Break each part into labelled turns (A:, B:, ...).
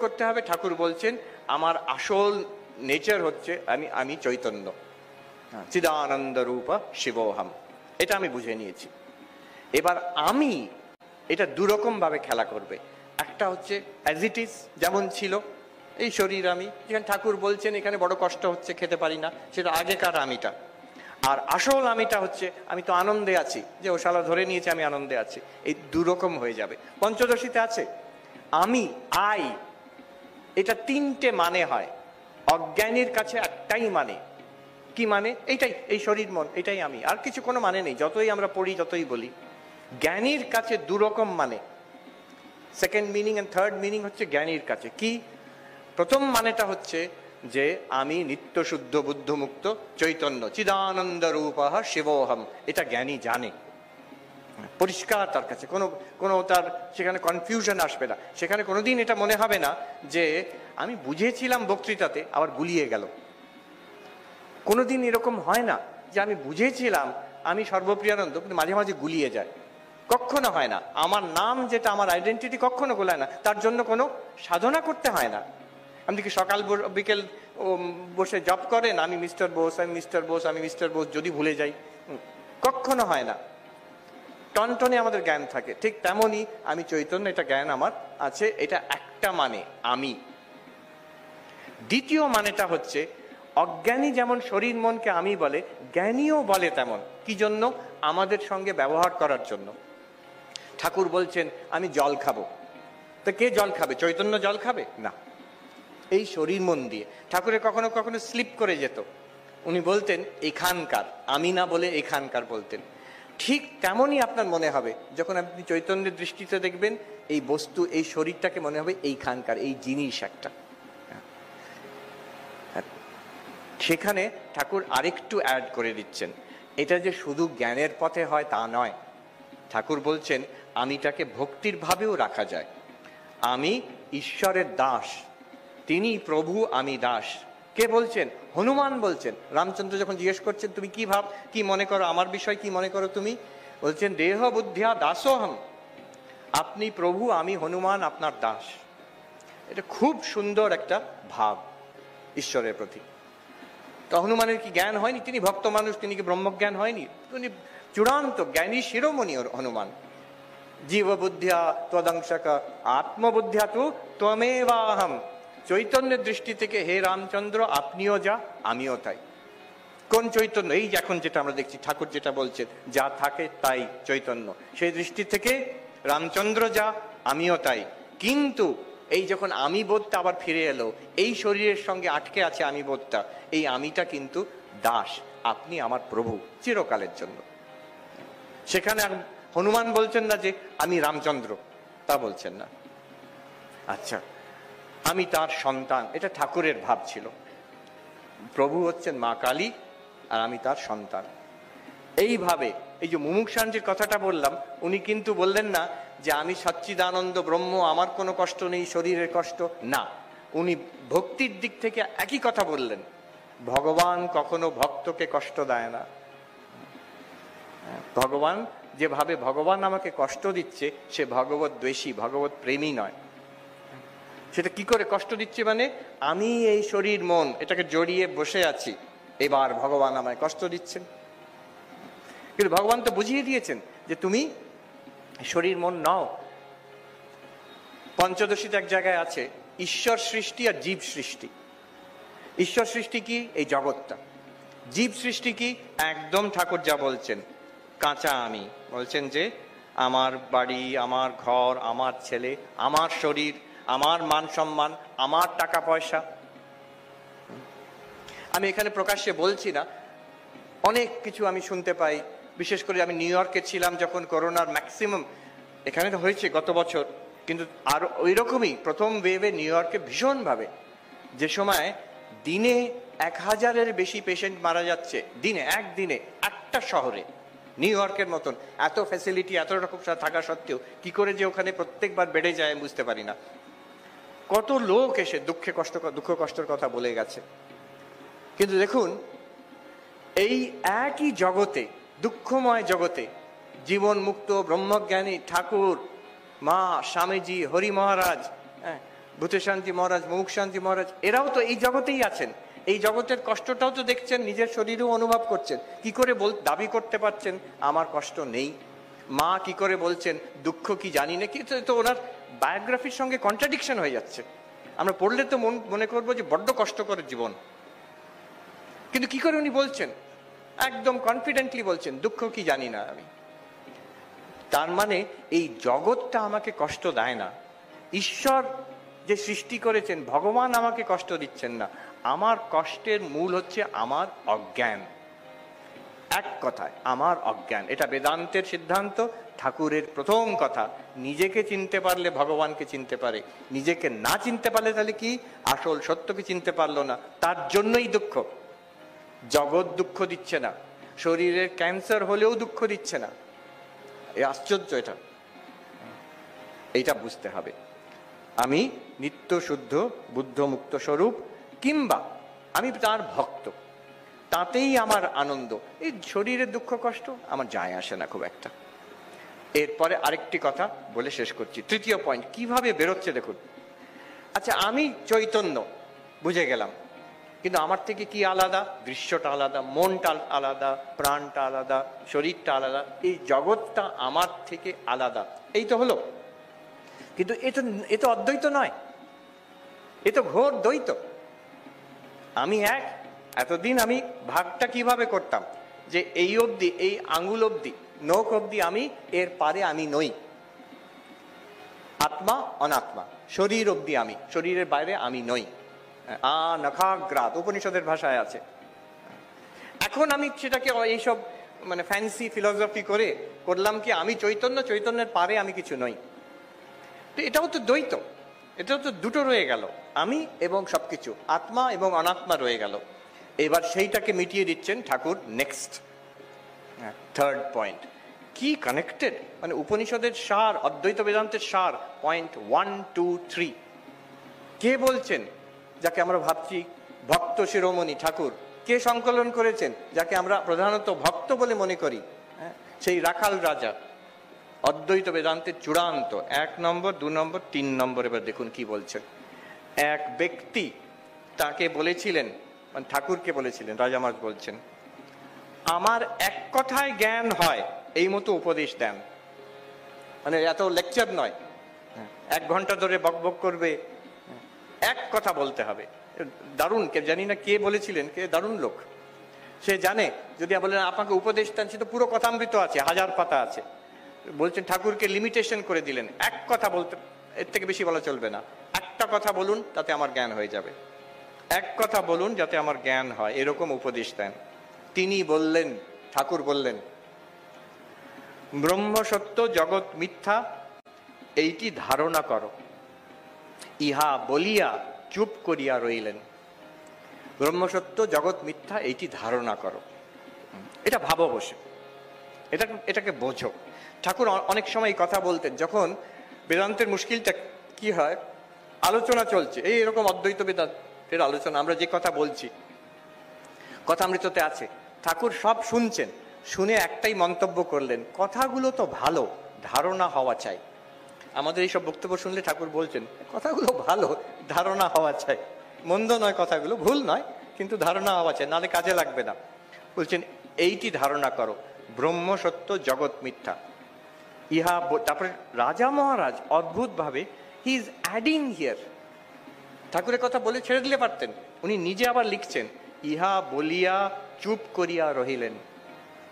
A: করতে হবে। ঠাকুর বলছেন আমার আসল নেচার হচ্ছে আমি আমি চৈতন্য। হ্যাঁ, চিদানন্দ রূপ শিবোহম। এটা আমি বুঝে নিয়েছি। এবার আমি এটা দুরকম ভাবে খেলা করবে। একটা হচ্ছে অ্যাজ ইট ইজ যেমন ছিল এই শরীর আমি। যেখানে ঠাকুর বলছেন এখানে বড় কষ্ট হচ্ছে খেতে পারি না। সেটা আগেকার আমিটা। আর আসল আমিটা হচ্ছে আমি তো আনন্দে আছি। যে ওশালা ধরে নিয়েছে আমি আনন্দে আছি। এই দুরকম হয়ে যাবে। পঞ্চদশীতে আছে আমি আই এটা তিনটে মানে হয়। অজ্ঞানীর কাছে একটাই মানে। কি মানে? এইটাই, এই শরীর মন, এটাই আমি। আর কিছু কোনো মানে নেই, যতই আমরা পড়ি, যতই বলি। জ্ঞানীর কাছে দুরকম মানে। Second meaning and third meaning হচ্ছে জ্ঞানীর কাছে। কি? প্রথম মানেটা হচ্ছে যে, আমি নিত্য শুদ্ধ বুদ্ধমুক্ত চৈতন্য চিদানন্দ রূপ শিবোহম। এটা জ্ঞানী জানে। পরিষ্কার তার কাছে। কোনো কোনো তার সেখানে কনফিউশন আসবে না। সেখানে কোনোদিন এটা মনে হবে না যে আমি বুঝেছিলাম বক্তৃতাতে, আবার গুলিয়ে গেল। কোনোদিন এরকম হয় না যে আমি বুঝেছিলাম, আমি সর্বপ্রিয়ানন্দ, কিন্তু মাঝে মাঝে গুলিয়ে যায়। কখনো হয় না। আমার নাম যেটা, আমার আইডেন্টিটি কখনো গোলায় না। তার জন্য কোনো সাধনা করতে হয় না। আপনি কি সকাল বিকেল বসে জব করেন, আমি মিস্টার বোস, আমি মিস্টার বোস, আমি মিস্টার বোস, যদি ভুলে যাই। কখনো হয় না। টনটনে আমাদের জ্ঞান থাকে। ঠিক তেমনই আমি চৈতন্য, এটা জ্ঞান আমার আছে, এটা একটা মানে আমি। দ্বিতীয় মানেটা হচ্ছে, অজ্ঞানী যেমন শরীর মনকে আমি বলে, জ্ঞানীও বলে তেমন। কি জন্য? আমাদের সঙ্গে ব্যবহার করার জন্য। ঠাকুর বলছেন, আমি জল খাব। তো কে জল খাবে? চৈতন্য জল খাবে? না। এই শরীর মন দিয়ে। ঠাকুরের কখনো কখনো স্লিপ করে যেত। উনি বলতেন, এখানকার। আমি না বলে এখানকার বলতেন। ঠিক তেমনই আপনার মনে হবে। যখন আপনি চৈতন্যের দৃষ্টিতে দেখবেন, এই বস্তু, এই শরীরটাকে মনে হবে এইখানকার, এই জিনিস একটা। সেখানে ঠাকুর আরেকটু অ্যাড করে দিচ্ছেন। এটা যে শুধু জ্ঞানের পথে হয় তা নয়। ঠাকুর বলছেন, আমিটাকে ভক্তির ভাবেও রাখা যায়। আমি ঈশ্বরের দাস, তিনি প্রভু, আমি দাস। কে বলছেন? হনুমান বলছেন। রামচন্দ্র যখন জিজ্ঞেস করছেন, তুমি কি ভাব, কি মনে করো আমার বিষয়, কি মনে করো তুমি? বলছেন, দেহ বুদ্ধিয়া দাসোহম। আপনি প্রভু, আমি হনুমান, আপনার দাস। এটা খুব সুন্দর একটা ভাব ঈশ্বরের প্রতি। তো হনুমানের কি জ্ঞান হয়নি? তিনি ভক্ত মানুষ, তিনি কি ব্রহ্মজ্ঞান হয়নি? তিনি চূড়ান্ত জ্ঞানী শিরোমণি হনুমান। জীব বুদ্ধিয়া তদংশক আত্মবুদ্ধিয়া তু ত্বমেবাহম। চৈতন্যের দৃষ্টি থেকে, হে রামচন্দ্র, আপনিও যা, আমিও তাই। কোন চৈতন্য? এই এখন যেটা আমরা দেখছি, ঠাকুর যেটা বলছেন, যা থাকে তাই চৈতন্য। সেই দৃষ্টি থেকে, রামচন্দ্র যা, আমিও তাই। কিন্তু এই যখন আমি বোধটা আবার ফিরে এলো, এই শরীরের সঙ্গে আটকে আছে আমি বোধটা, এই আমিটা কিন্তু দাস, আপনি আমার প্রভু, চিরকালের জন্য। সেখানে হনুমান বলছেন না যে, আমি রামচন্দ্র। তা বলছেন না। আচ্ছা আমি তার সন্তান। এটা ঠাকুরের ভাব ছিল। প্রভু হচ্ছেন মা কালী আর আমি তার সন্তান। এইভাবে, এই যে মুমুক্ষানজির কথাটা বললাম, উনি কিন্তু বললেন না যে আমি সচ্চিদানন্দ ব্রহ্ম, আমার কোনো কষ্ট নেই, শরীরের কষ্ট। না, উনি ভক্তির দিক থেকে একই কথা বললেন। ভগবান কখনো ভক্তকে কষ্ট দেয় না। ভগবান যেভাবে ভগবান আমাকে কষ্ট দিচ্ছে, সে ভগবত দ্বেষী, ভগবত প্রেমী নয়। সেটা কি করে কষ্ট দিচ্ছে মানে? আমি এই শরীর, মন, এটাকে জড়িয়ে বসে আছি। এবার ভগবান আমায় কষ্ট দিচ্ছেন। কিন্তু ভগবান তো বুঝিয়ে দিয়েছেন যে তুমি শরীর, মন নও। পঞ্চদশীতে এক জায়গায় আছে, ঈশ্বর সৃষ্টি আর জীব সৃষ্টি। ঈশ্বর সৃষ্টি কি? এই জগৎটা। জীব সৃষ্টি কি? একদম ঠাকুর যা বলছেন, কাঁচা আমি। বলছেন যে, আমার বাড়ি, আমার ঘর, আমার ছেলে, আমার শরীর আমার মান সম্মান, আমার টাকা পয়সা। আমি এখানে প্রকাশ্যে বলছি না। অনেক কিছু আমি শুনতে পাই। বিশেষ করে আমি নিউ ইয়র্কে ছিলাম যখন করোনার ম্যাক্সিমাম, এখানে তো হয়েছে গত বছর। কিন্তু আর ওই রকমই প্রথম ওয়েভে নিউ ইয়র্কে ভীষণভাবে। যে সময় দিনে এক হাজারের বেশি পেশেন্ট মারা যাচ্ছে। দিনে, একদিনে, একটা শহরে। নিউ ইয়র্কের মতন। এত ফ্যাসিলিটি এত রকম থাকা সত্ত্বেও কি করে যে ওখানে প্রত্যেকবার বেড়ে যায় বুঝতে পারি না। কত লোক এসে দুঃখে কষ্ট দুঃখ কষ্টের কথা বলে গেছে। কিন্তু দেখুন, এই একই জগতে, দুঃখময় জগতে জীবন মুক্ত ব্রহ্মজ্ঞানী ঠাকুর, মা, স্বামীজি, হরি মহারাজ হ্যাঁ ভূতে শান্তি মহারাজ শান্তি মহারাজ, এরাও তো এই জগতেই আছেন। এই জগতের কষ্টটাও তো দেখছেন, নিজের শরীরেও অনুভব করছেন। কি করে বল দাবি করতে পারছেন? আমার কষ্ট নেই। মা কি করে বলছেন? দুঃখ কি জানি না। কি তো ওনার বায়োগ্রাফির সঙ্গে কন্ট্রাডিকশন হয়ে যাচ্ছে। আমরা পড়লে তো মন মনে করব যে বড্ড কষ্ট করে জীবন। কিন্তু কি করে উনি বলছেন? একদম কনফিডেন্টলি বলছেন, দুঃখ কি জানি না আমি। তার মানে এই জগৎটা আমাকে কষ্ট দেয় না। ঈশ্বর যে সৃষ্টি করেছেন, ভগবান আমাকে কষ্ট দিচ্ছেন না। আমার কষ্টের মূল হচ্ছে আমার অজ্ঞান। এক কথায়, আমার অজ্ঞান। এটা বেদান্তের সিদ্ধান্ত, ঠাকুরের প্রথম কথা। নিজেকে চিনতে পারলে ভগবানকে চিনতে পারে। নিজেকে না চিনতে পারলে তাহলে কি? আসল সত্যকে চিনতে পারল না। তার জন্যই দুঃখ। জগৎ দুঃখ দিচ্ছে না। শরীরের ক্যান্সার হলেও দুঃখ দিচ্ছে না। এ আশ্চর্য এটা। এইটা বুঝতে হবে। আমি নিত্য শুদ্ধ বুদ্ধ মুক্ত স্বরূপ, কিংবা আমি তার ভক্ত। তাতেই আমার আনন্দ। এই শরীরের দুঃখ, কষ্ট আমার যায় আসে না খুব একটা। এরপরে আরেকটি কথা বলে শেষ করছি। তৃতীয় পয়েন্ট কীভাবে বেরোচ্ছে দেখুন। আচ্ছা আমি চৈতন্য, বুঝে গেলাম। কিন্তু আমার থেকে কি আলাদা? দৃশ্যটা আলাদা, মনটা আলাদা, প্রাণটা আলাদা, শরীরটা আলাদা, এই জগৎটা আমার থেকে আলাদা। এই তো হলো। কিন্তু এ তো এ তো অদ্বৈত নয়। এ তো ঘোর দ্বৈত। আমি এক এতদিন আমি ভাগটা কীভাবে করতাম? যে এই অবধি, এই আঙ্গুল অবধি, নখ অবধি আমি এর পারে আমি নই। আত্মা অনাত্মা, শরীর অবধি আমি, শরীরের বাইরে আমি নই। আ, নখাগ্রাত, উপনিষদের ভাষায় আছে। এখন আমি সেটাকে এইসব মানে ফ্যান্সি ফিলসফি করে করলাম কি, আমি চৈতন্য, চৈতন্যের পারে আমি কিছু নই। তো এটাও তো দ্বৈত, এটাও তো দুটো রয়ে গেল। আমি এবং সবকিছু, আত্মা এবং অনাত্মা রয়ে গেল। এবার সেইটাকে মিটিয়ে দিচ্ছেন ঠাকুর নেক্সট থার্ড পয়েন্ট কি কানেক্টেড মানে উপনিষদের সার, অদ্বৈত বেদান্তের সার পয়েন্ট ওয়ান টু থ্রি কে বলছেন? যাকে আমরা ভাবছি ভক্ত শিরোমণি ঠাকুর। কে সংকলন করেছেন? যাকে আমরা প্রধানত ভক্ত বলে মনে করি। হ্যাঁ সেই রাখাল রাজা। অদ্বৈত বেদান্তের চূড়ান্ত। এক নম্বর, দু নম্বর, তিন নম্বর, এবার দেখুন কি বলছেন। এক ব্যক্তি তাকে বলেছিলেন ঠাকুরকে বলেছিলেন, রাজা রাজামাজ বলছেন, আমার এক কথায় জ্ঞান হয়, এই মতো উপদেশ দেন। মানে এত লেকচার নয়। এক ঘণ্টা ধরে বকবক করবে, এক কথা বলতে হবে। দারুণ, কে জানি না কে বলেছিলেন, কে দারুণ লোক। সে জানে, যদি বলেন, আপনাকে উপদেশ দেন, সে তো পুরো কথামৃত আছে, হাজার পাতা আছে। বলছেন, ঠাকুরকে লিমিটেশন করে দিলেন, এক কথা বলতে, এর থেকে বেশি বলা চলবে না। একটা কথা বলুন, তাতে আমার জ্ঞান হয়ে যাবে। এক কথা বলুন যাতে আমার জ্ঞান হয়, এরকম উপদেশ দেন। তিনি বললেন, ঠাকুর বললেন ব্রহ্ম সত্য জগৎ মিথ্যা, এইটি ধারণা করো। ইহা বলিয়া চুপ করিয়া রইলেন। ব্রহ্মসত্য জগৎ মিথ্যা, এইটি ধারণা করো। এটা ভাবো বসে এটা, এটাকে বোঝো। ঠাকুর অনেক সময় কথা বলতেন, যখন বেদান্তের মুশকিলটা কি হয়? আলোচনা চলছে। এই এরকম অদ্বৈত বেদান্তের আলোচনা, আমরা যে কথা বলছি, কথামৃততে আছে, ঠাকুর সব শুনছেন, শুনে একটাই মন্তব্য করলেন, কথাগুলো তো ভালো, ধারণা হওয়া চাই। আমাদের এইসব বক্তব্য শুনলে ঠাকুর বলছেন, কথাগুলো ভালো, ধারণা হওয়া চাই। মন্দ নয় কথাগুলো, ভুল নয়, কিন্তু ধারণা হওয়া চাই, নাহলে কাজে লাগবে না। বলছেন, এইটি ধারণা করো, ব্রহ্ম সত্য জগৎ মিথ্যা। ইহা তারপরে রাজা মহারাজ অদ্ভুতভাবে হি ইজ অ্যাডিং হিয়ার ঠাকুরের কথা বলে ছেড়ে দিলে পারতেন। উনি নিজে আবার লিখছেন, ইহা বলিয়া চুপ করিয়া রহিলেন।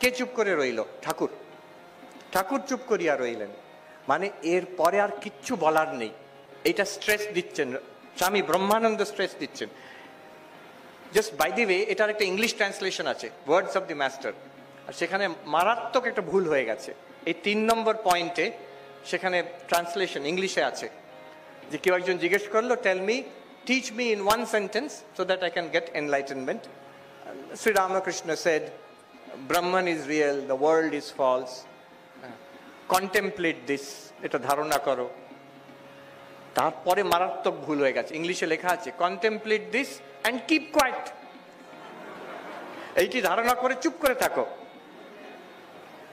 A: কে চুপ করে রইল? ঠাকুর। ঠাকুর চুপ করিয়া রইলেন। মানে এর পরে আর কিচ্ছু বলার নেই। এটা স্ট্রেস দিচ্ছেন। স্বামী ব্রহ্মানন্দ স্ট্রেস দিচ্ছেন। জাস্ট বাই দি ওয়ে এটার একটা ইংলিশ ট্রান্সলেশন আছে ওয়ার্ডস অফ দি মাস্টার আর সেখানে মারাত্মক একটা ভুল হয়ে গেছে। এই তিন নম্বর পয়েন্টে সেখানে ট্রান্সলেশন ইংলিশে আছে। যে কেউ একজন জিজ্ঞেস করল tell me teach me in one sentence so that I can get enlightenment Shri Ramakrishna said Brahman is real the world is false contemplate this এটা ধারণা করো. তারপরে মারাত্মক ভুল হয়ে গেছে। ইংলিশে লেখা আছে contemplate this and keep quiet এইটি ধারণা করে চুপ করে থাকো।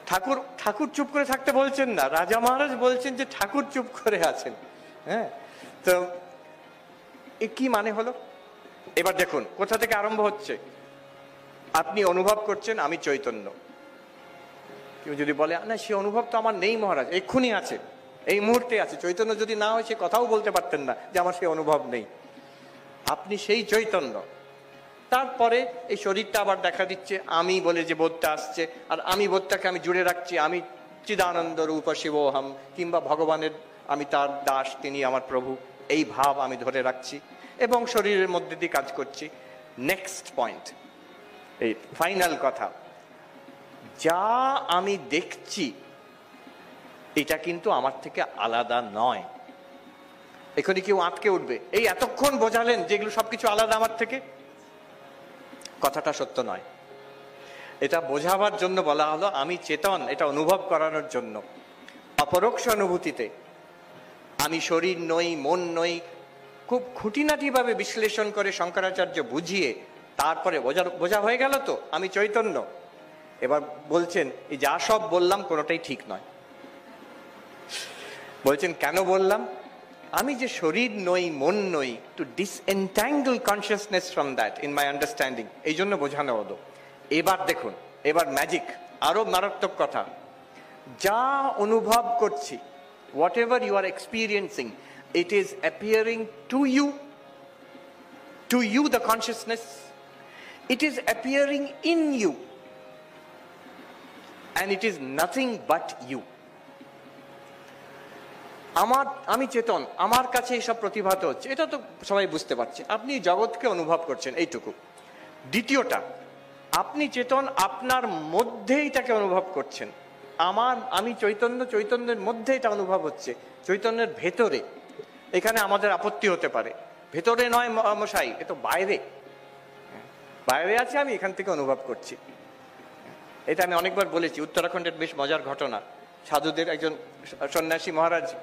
A: ঠাকুর ঠাকুর চুপ করে থাকতে বলছেন না। রাজা মহারাজ বলছেন যে ঠাকুর চুপ করে আছেন। হ্যাঁ? তো এ কি মানে হলো? এবার দেখুন, কোথা থেকে আরম্ভ হচ্ছে? আপনি অনুভব করছেন আমি চৈতন্য। কেউ যদি বলে, না, সে অনুভব তো আমার নেই মহারাজ, এক্ষুনি আছে, এই মুহূর্তে আছে। চৈতন্য যদি না হয়, সে কথাও বলতে পারতেন না যে আমার সে অনুভব নেই। আপনি সেই চৈতন্য। তারপরে এই শরীরটা আবার দেখা দিচ্ছে, আমি বলে যে বোধটা আসছে, আর আমি বোধটাকে আমি জুড়ে রাখছি, আমি চিদানন্দ রূপ শিবোহম কিংবা ভগবানের, আমি তার দাস, তিনি আমার প্রভু। এই ভাব আমি ধরে রাখছি এবং শরীরের মধ্যে দিয়ে কাজ করছি। নেক্সট পয়েন্ট এই ফাইনাল কথা। যা আমি দেখছি, এটা কিন্তু আমার থেকে আলাদা নয়। এখানে কেউ আটকে উঠবে। এই এতক্ষণ বোঝালেন যেগুলো সবকিছু আলাদা আমার থেকে? কথাটা সত্য নয়। এটা বোঝাবার জন্য বলা হলো, আমি চেতন, এটা অনুভব করানোর জন্য। অপরোক্ষ অনুভূতিতে আমি শরীর নই, মন নই, খুব খুঁটিনাটিভাবে বিশ্লেষণ করে শঙ্করাচার্য বুঝিয়ে তারপরে বোঝা বোঝা হয়ে গেল তো, আমি চৈতন্য। এবার বলছেন, এই যা সব বললাম, কোনোটাই ঠিক নয়। বলছেন, কেন বললাম? আমি যে শরীর নই, মন নই to disentangle consciousness from that in my understanding এই জন্য বোঝানো হলো। এবার দেখুন, এবার ম্যাজিক আরও মারাত্মক কথা। যা অনুভব করছি ever you are experiencing it is appearing to you to you the consciousness it is appearing in you and it is nothing but you আমার, আমি চেতন, আমার কাছে এইসব প্রতিভাত হচ্ছে। এটা তো সবাই বুঝতে পারছে। আপনি জগৎকে অনুভব করছেন, এইটুকু। দ্বিতীয়টা, আপনি চেতন আপনার মধ্যেই এটাকে অনুভব করছেন। আমার, আমি চৈতন্য, চৈতন্যের মধ্যে এটা অনুভব হচ্ছে, চৈতন্যের ভেতরে। এখানে আমাদের আপত্তি হতে পারে। ভেতরে নয় মশাই, এ তো বাইরে। বাইরে আছে আমি, এখান থেকে অনুভব করছি। এটা আমি অনেকবার বলেছি, উত্তরাখণ্ডের বেশ মজার ঘটনা। সাধুদের একজন সন্ন্যাসী মহারাজ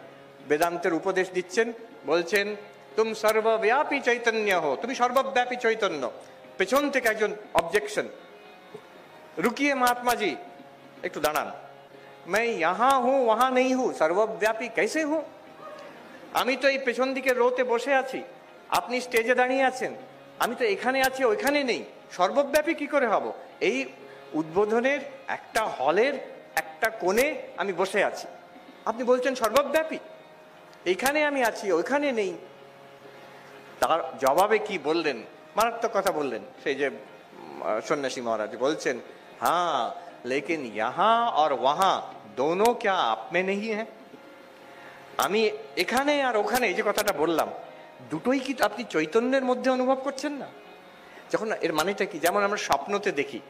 A: বেদান্তের উপদেশ দিচ্ছেন, বলছেন, তুম সর্বব্যাপী চৈতন্য হো তুমি সর্বব্যাপী চৈতন্য। পেছন থেকে একজন অবজেকশন রুকিয়ে মহাত্মাজি, একটু দাঁড়ান। मैं यहाँ हूँ वहाँ नहीं हूँ সর্বব্যাপী कैसे हूँ আমি তো এই পেছন দিকে রোতে বসে আছি আপনি স্টেজে দাঁড়িয়ে আছেন আমি তো এখানে আছি ওইখানে নেই সর্বব্যাপী কি করে হব এই উদ্বোধনের একটা হলের একটা কোণে আমি বসে আছি আপনি বলছেন সর্বব্যাপী এইখানে আমি আছি ওইখানে নেই তার জবাবে কি বললেন মারাত্মক কথা বললেন সেই যে সন্ন্যাসী মহারাজ বলছেন হ্যাঁ লেকিন ইহা আর ওয়াহা দোনো ক্যা আপ মে নেই হ্যাঁ আমি এখানে আর ওখানে এই যে কথাটা বললাম, দুটোই কি আপনি চৈতন্যের মধ্যে অনুভব করছেন না? যখন এর মানেটা কি? যেমন আমরা স্বপ্নতে দেখি,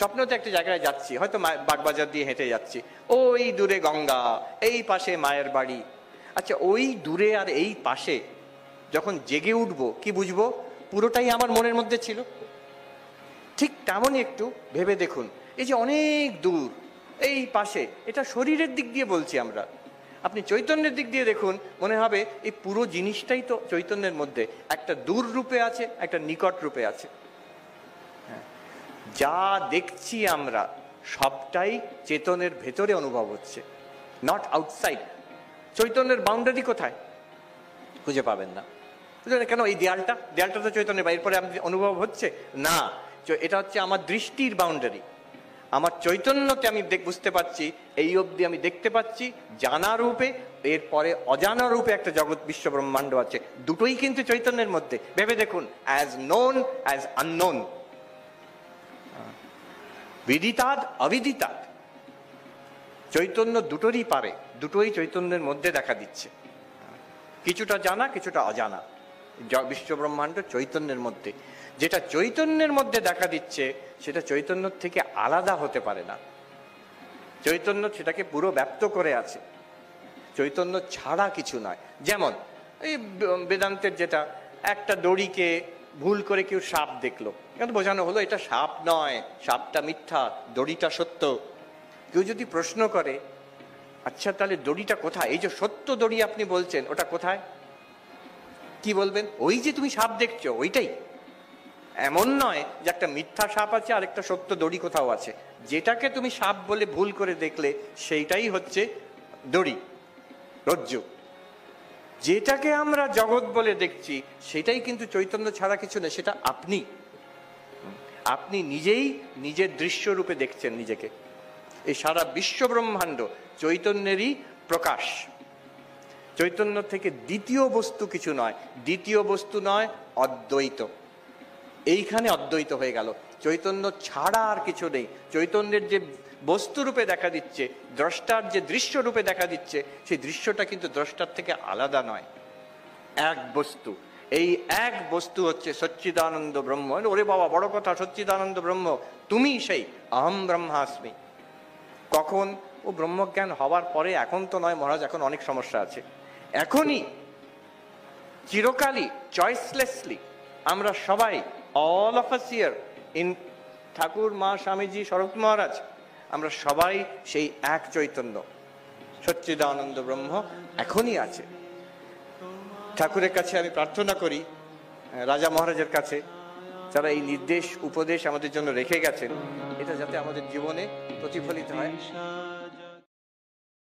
A: স্বপ্নতে একটা জায়গায় যাচ্ছি, হয়তো বাগবাজার দিয়ে হেঁটে যাচ্ছি, ওই দূরে গঙ্গা, এই পাশে মায়ের বাড়ি। আচ্ছা ওই দূরে আর এই পাশে যখন জেগে উঠবো, কি বুঝব? পুরোটাই আমার মনের মধ্যে ছিল। ঠিক তেমনই একটু ভেবে দেখুন, এই যে অনেক দূর এই পাশে, এটা শরীরের দিক দিয়ে বলছি আমরা। আপনি চৈতন্যের দিক দিয়ে দেখুন, মনে হবে এই পুরো জিনিসটাই তো চৈতন্যের মধ্যে। একটা দূর রূপে আছে, একটা নিকট রূপে আছে। হ্যাঁ। যা দেখছি আমরা, সবটাই চেতনের ভেতরে অনুভব হচ্ছে নট আউটসাইড চৈতন্যের বাউন্ডারি কোথায়? খুঁজে পাবেন না। কেন এই দেয়ালটা? দেয়ালটা তো চৈতন্যের বাইরে পরে অনুভব হচ্ছে? না এটা হচ্ছে আমার দৃষ্টির বাউন্ডারি আমার চৈতন্যতে আমি বুঝতে পারছি, এই অবধি আমি দেখতে পাচ্ছি, জানা রূপে, এরপরে অজানা রূপে একটা জগৎ বিশ্ব ব্রহ্মাণ্ড আছে। দুটোই কিন্তু চৈতন্যের মধ্যে। ভেবে দেখুন অ্যাজ নোন অ্যাজ আননোন বিদিতাদ, অবিদিতাদ। চৈতন্য দুটোরই পারে, দুটোই চৈতন্যের মধ্যে দেখা দিচ্ছে। কিছুটা জানা, কিছুটা অজানা। বিশ্ব ব্রহ্মাণ্ড চৈতন্যের মধ্যে। যেটা চৈতন্যের মধ্যে দেখা দিচ্ছে, সেটা চৈতন্য থেকে আলাদা হতে পারে না। চৈতন্য সেটাকে পুরো ব্যক্ত করে আছে। চৈতন্য ছাড়া কিছু নয়। যেমন, এই বেদান্তের যেটা, একটা দড়িকে ভুল করে কেউ সাপ দেখল। কিন্তু বোঝানো হলো এটা সাপ নয়, সাপটা মিথ্যা, দড়িটা সত্য। কেউ যদি প্রশ্ন করে আচ্ছা তাহলে দড়িটা কোথায়? এই যে সত্য দড়ি আপনি বলছেন, ওটা কোথায়? কি বলবেন? ওই যে তুমি সাপ দেখছ, ওইটাই। এমন নয় যে একটা মিথ্যা সাপ আছে আর একটা সত্য দড়ি কোথাও আছে। যেটাকে তুমি সাপ বলে ভুল করে দেখলে, সেইটাই হচ্ছে দড়ি, রজ্জু। যেটাকে আমরা জগৎ বলে দেখছি, সেটাই কিন্তু চৈতন্য ছাড়া কিছু নেই, সেটা আপনি। আপনি নিজেই নিজের দৃশ্য রূপে দেখছেন নিজেকে। এই সারা বিশ্ব ব্রহ্মাণ্ড চৈতন্যেরই প্রকাশ। চৈতন্য থেকে দ্বিতীয় বস্তু কিছু নয়, দ্বিতীয় বস্তু নয়, অদ্বৈত। এইখানে অদ্বৈত হয়ে গেল। চৈতন্য ছাড়া আর কিছু নেই। চৈতন্যের যে বস্তু রূপে দেখা দিচ্ছে, দ্রষ্টার যে দৃশ্য রূপে দেখা দিচ্ছে, সেই দৃশ্যটা কিন্তু দ্রষ্টার থেকে আলাদা নয়। এক বস্তু। এই এক বস্তু হচ্ছে সচ্চিদানন্দ ব্রহ্ম। ওরে বাবা, বড় কথা, সচ্চিদানন্দ ব্রহ্ম, তুমি সেই অহম ব্রহ্মাস্মি। কখন? ও ব্রহ্মজ্ঞান হওয়ার পরে, এখন তো নয় মহারাজ, এখন অনেক সমস্যা আছে। এখনই চিরকালই চয়েসলেসলি আমরা সবাই all of us here in Thakur Ma Swamiji Sarat মহারাজ আমরা সবাই সেই এক চৈতন্য, সচ্চিদানন্দ ব্রহ্ম এখনই আছে। ঠাকুরের কাছে আমি প্রার্থনা করি রাজা মহারাজের কাছে, যারা এই নির্দেশ, উপদেশ আমাদের জন্য রেখে গেছেন, এটা যাতে আমাদের জীবনে প্রতিফলিত হয়।